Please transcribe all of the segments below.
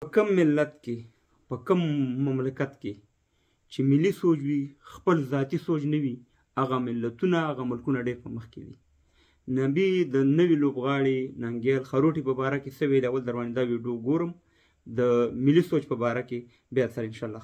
په کوم ملت کې په کوم مملکت کې چې ملي سوچ وي خپل ذاتي سوچ نه وي هغه ملتونه هغه ملکونه ډېر په مخ کې وي نبی د نوي لوبغاړي ننګیال خروټي په باره کې څه ویل اول در باندې دا ویډیو ګورم د ملي سوچ په باره کې بیا سره انشاءالله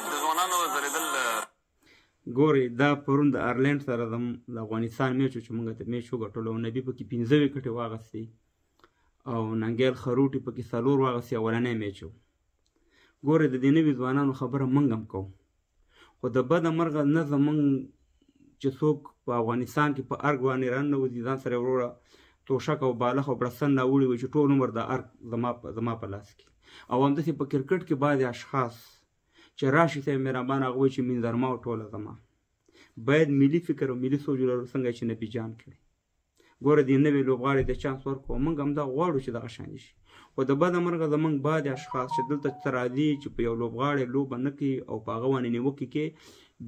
د ځوانانو ځلیدل ګوري دا پرون د ارلند سره د افغانستان میچ چې موږ ته میچ وګټلو او نبی پکې 15 وکټ واغستې او ننګیل خروټي پکې څلور واغستې اولنې میچ ګوري د دې نوي ځوانانو خبره موږ هم کوو خو د بد مرغه نه زمونږ چې څوک په افغانستان کې په ارګ باندې رانه وځي ځان سره وروړه توشک او بالښ او برسن راوړي وي چې ټول عمر د ارګ زما په لاس کې او همداسې په کرکټ کې بعضې اشخاص چې راشي صاحب مهربان هغه وایي چې منظرما او ټوله زما باید ملي فکر او ملي سوچ ولرو څنګه چې نبي جان کړي ګوره دې نوې لوبغاړي ته چانس ورکړو موږ همدا غواړو چې دغه شان شي خو د بده مرغه زمونږ بعد اشخاص چې دلته ته راځي چې په یو لوبغاړی لوبه نه کوي او په هغه باندې نیوکې کوي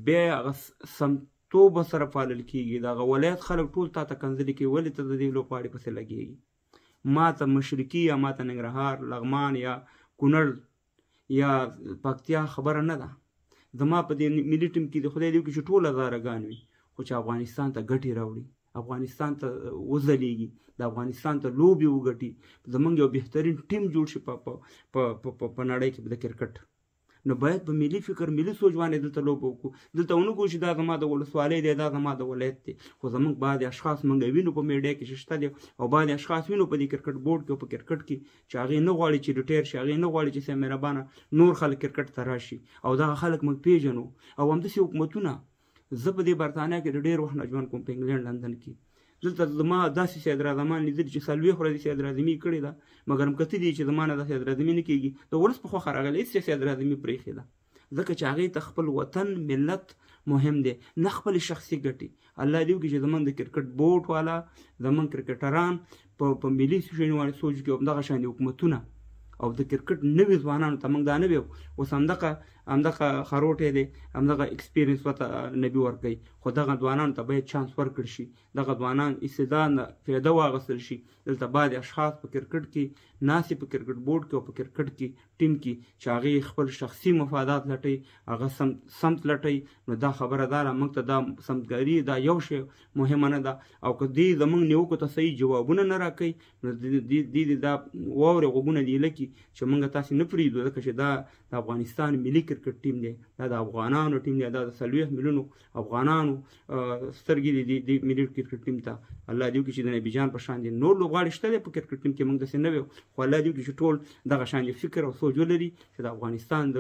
بیا هغه سمتوبه سره پالل کېږي د هغه ولایت خلک ټول تا ته کنځلې کوي ولې ته د دې لوبغاړي پسې لګېږي ما ته مشرقي یا ما ته ننګرهار لغمان یا کونړ یا پکتیا خبره نه ده زما په دې ملي ټیم کې د خدای دی چې ټول زارګان وي خو چې افغانستان ته ګټي راوړي افغانستان ته وځلېږي د افغانستان ته لوبي وګټي زمونږ یو بهترین ټیم جوړ شي په په نړۍ کې د کرکټ نو باید په ملي فکر ملي سوچ باندې دلته لوبه وکړو دلته ونه ګورو چې دا زما د ولسوالۍ دی دا زما د ولایت دی خو زموږ بعضې اشخاص موږ وینو په میډیا کې شته دی او بعضې اشخاص وینو په دې کرکټ بورډ کې او په کرکټ کې چې هغې نه غواړي چې ریټایر شي هغې نه غواړي چې صاحب مهربانه نور خلک کرکټ ته راشي او دغه خلک موږ پیژنو او همداسې حکومتونه زه په دې برتانیا کې د ډېر وخت نه ژوند کوم په انګلینډ لندن کې دلته زما داسې سید راعظمان لیدل چې څلوېښت ورځې سید راعظمي کړې ده مګر هم کتلي چې زما نه دا سید راعظمي نه کېږي د ولس په خوښه راغلی هېڅ سید راعظمي پرېښې ده ځکه چې هغه ته خپل وطن ملت مهم دی نه خپل شخصي ګټي الله دې وکړي چې زمونږ د کرکټ بورډ والا زمونږ کرکټران په په ملي سوچونو باندې سوچ کې همدغه شان دي حکومتونه او د کرکټ نوي ځوانانو ته موږ دا نه ویو اوس همدغه همدغه خروټی دی همدغه ایکسپیرینس ورته نبي ورکوي خو دغه ځوانانو ته باید چانس ورکړ شي دغه ځوانان استعداد نه فایده واغستل شي دلته بعضې اشخاص په کرکټ کې ناسې په کرکټ بورډ کې او په کرکټ کې ټیم کې چې هغه خپل شخصي مفادات لټي هغه سم سمت لټي نو دا خبره دا را موږ ته دا سمتګاری دا یو شی مهمه نه ده او که دې زمونږ نیوکو ته صحیح جوابونه نه راکوي نو دې دې دا واورې غوږونه دې لکي چې موږ تاسو نه پریږدو ځکه چې دا د افغانستان ملي کرکټ ټیم دی دا د افغانانو ټیم دی دا د څلوېښت میلیونو افغانانو سترګې دي د ملي کرکټ ټیم ته الله دې وکړي چې د نبی جان په شان دي نور لوبغاړي شته دی په کرکټ ټیم کې موږ داسې نه وي خو الله دې وکړي چې ټول دغه شان فکر او سوچ ولري چې د افغانستان د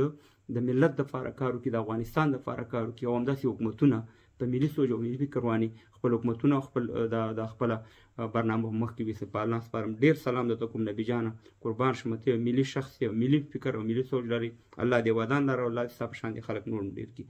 د ملت د فاره کارو کې د افغانستان د فاره کارو کې او همداسې حکومتونه په ملي سوچ او ملي فکر باندې خپل حکومتونه خپل د خپل برنامه مخ کې وسه په الله سپارم ډیر سلام درته کوم نبی جان قربان شم ته ملي شخص یو ملي فکر او ملي سوچ لري الله دې ودان لره او الله دې صاحب شان دي خلک نور ډیر کی